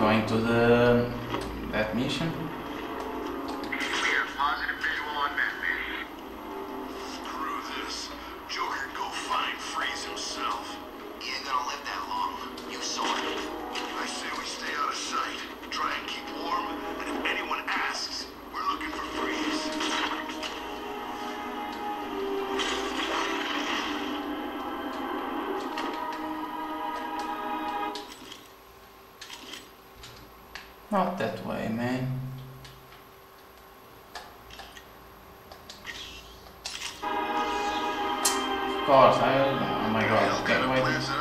going to the um, that mission? Not that way, man. Of course, I... Oh my god, that way...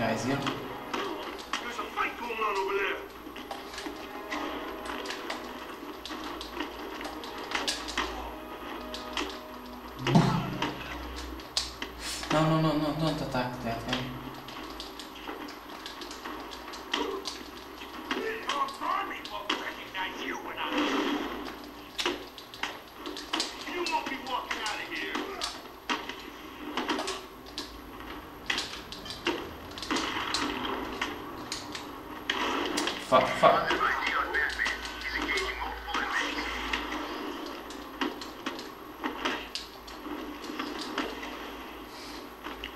إحنا fuck, fuck.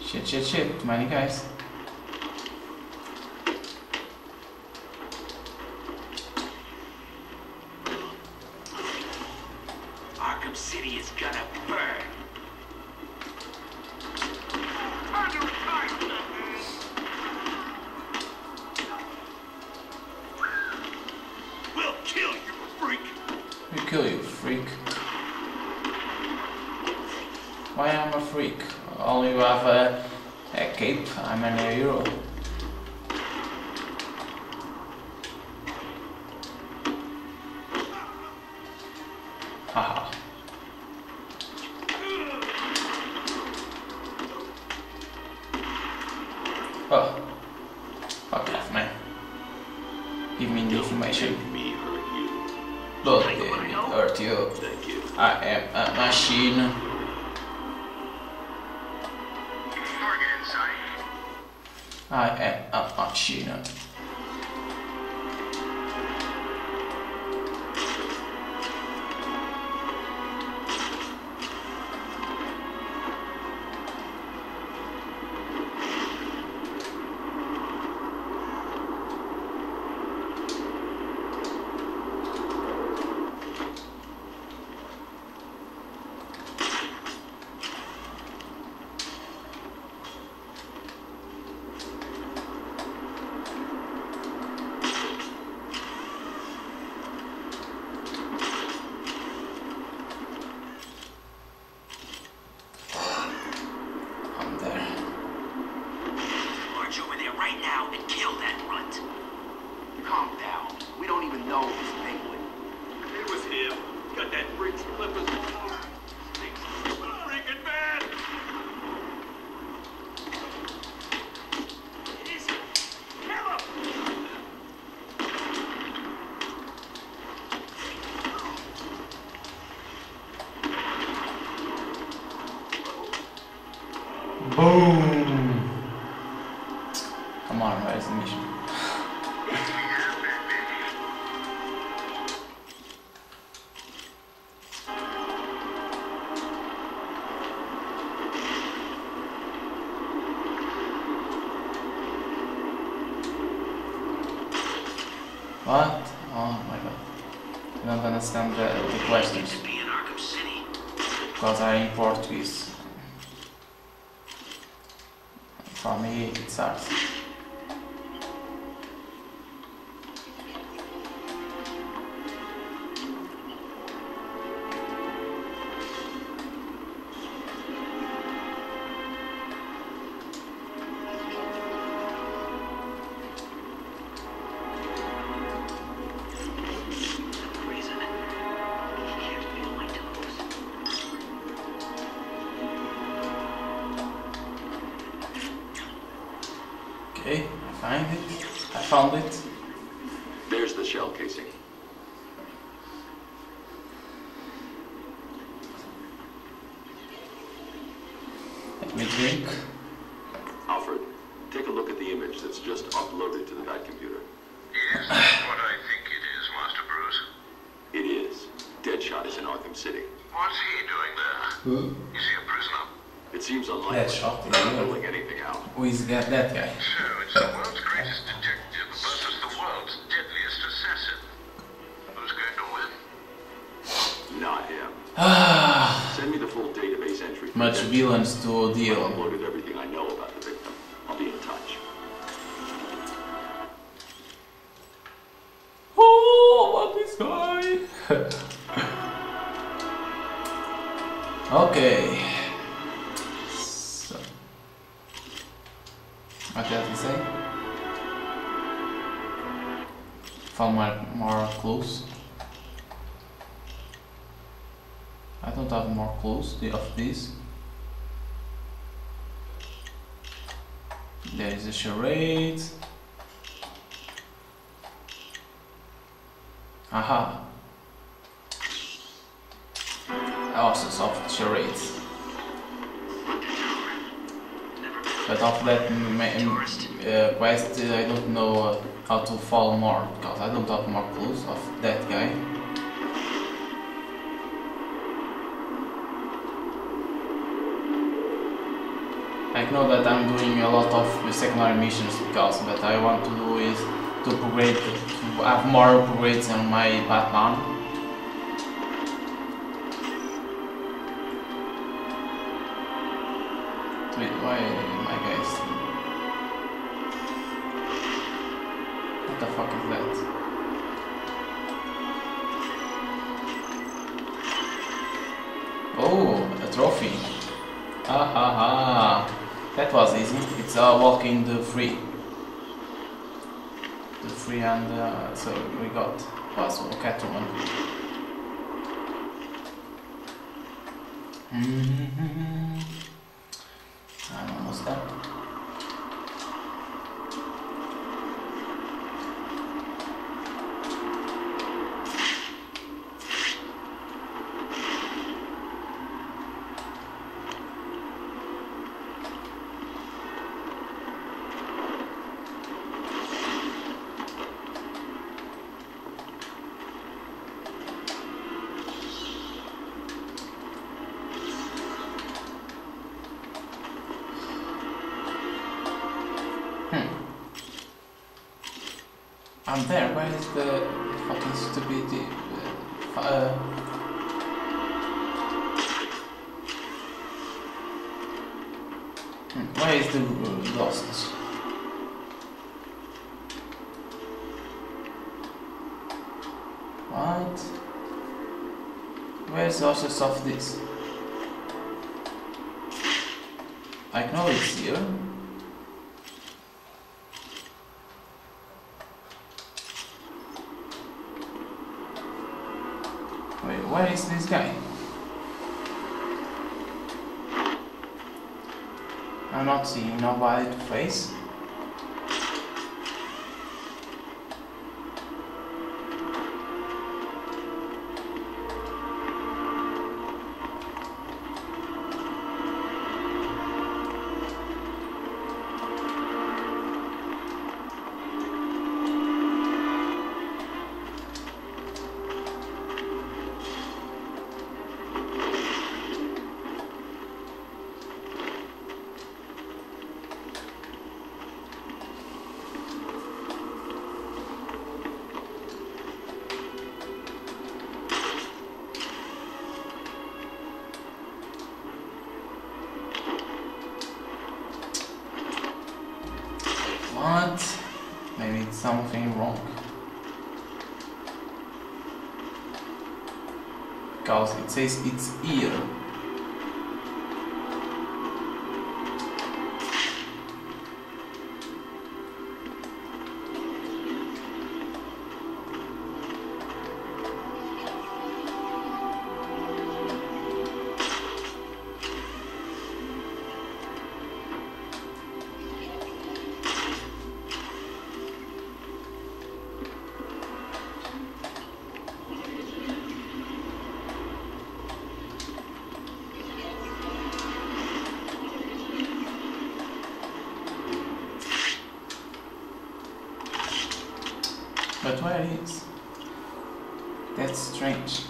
Shit, shit, shit. Too many guys. Why I'm a freak? All you have a, a cape, I'm an hero. Haha. Oh. Fuck off, man. Give me information. Don't hurt you. I am a machine. Ah, a, E, A, A, What? Oh my god. I don't understand the, the questions. Because I'm Portuguese. For me, it sucks. Okay, I find it. I found it. There's the shell casing. Let me drink. Alfred, take a look at the image that's just uploaded to the Bat computer. Is this what I think it is, Master Bruce? It is. Deadshot is in Arkham City. What's he doing there? Is he a prisoner? It seems unlikely. Deadshot, Not yeah. ruling anything out. Who is that, that guy? So it's the world's greatest detective versus the world's deadliest assassin. Who's going to win? Not him. Ah. Send me the full database entry. Much Deadshot. villains to I've deal. uploaded everything I know about the victim. I'll be in touch. Oh, what this guy? okay. Found more, more clues. I don't have more clues the- of this. There is a charade. Aha. Also soft charades. But of that uh, quest, I don't know uh, how to follow more because I don't have more clues of that guy. I know that I'm doing a lot of secondary missions because what I want to do is to upgrade, to have more upgrades on my Batman. What the fuck is that? Oh, a trophy. Ah ha ha. That was easy. It's uh, walking the free. The free and uh, so we got was Catwoman. Mm-hmm. I'm I'm there. Where is the fucking stupidity? Uh, uh, hmm, where is the uh, lost? What? Where's the sources of this? I know it's here. Where is this guy? I'm not seeing nobody to face. What? Maybe it's something wrong. Because it says it's here. But where is? That's strange.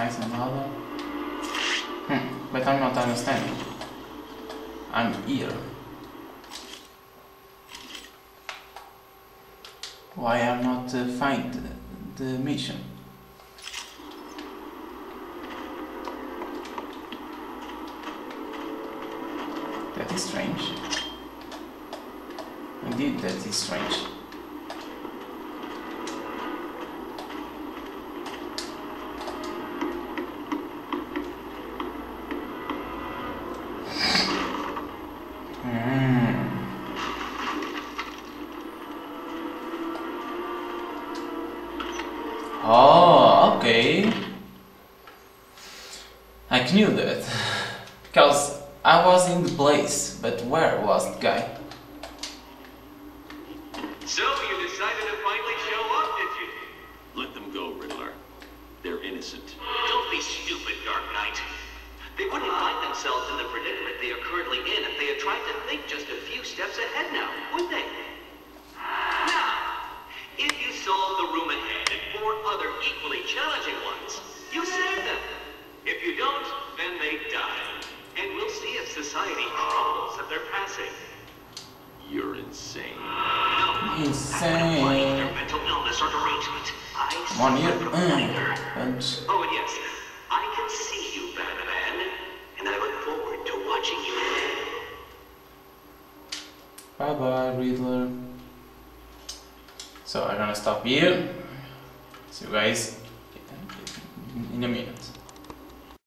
Nice, another. Hmm, but I'm not understanding. I'm here. Why I'm not uh, find the, the mission? That is strange. Indeed, that is strange. Hmm. Oh, okay. I knew that. Because I was in the place, but where was the guy? So you decided to finally show up, did you? Let them go, Riddler. They're innocent. They wouldn't find themselves in the predicament they are currently in if they had tried to think just a few steps ahead now, would they? Now, if you solve the room ahead and four other equally challenging ones, you save them. If you don't, then they die. And we'll see if society crumbles at their passing. You're insane. No, Insane. their mental illness or derangement. I One year. suffer from Mm. Oh, and yes, Riddler. So I'm gonna stop here. See you guys in a minute.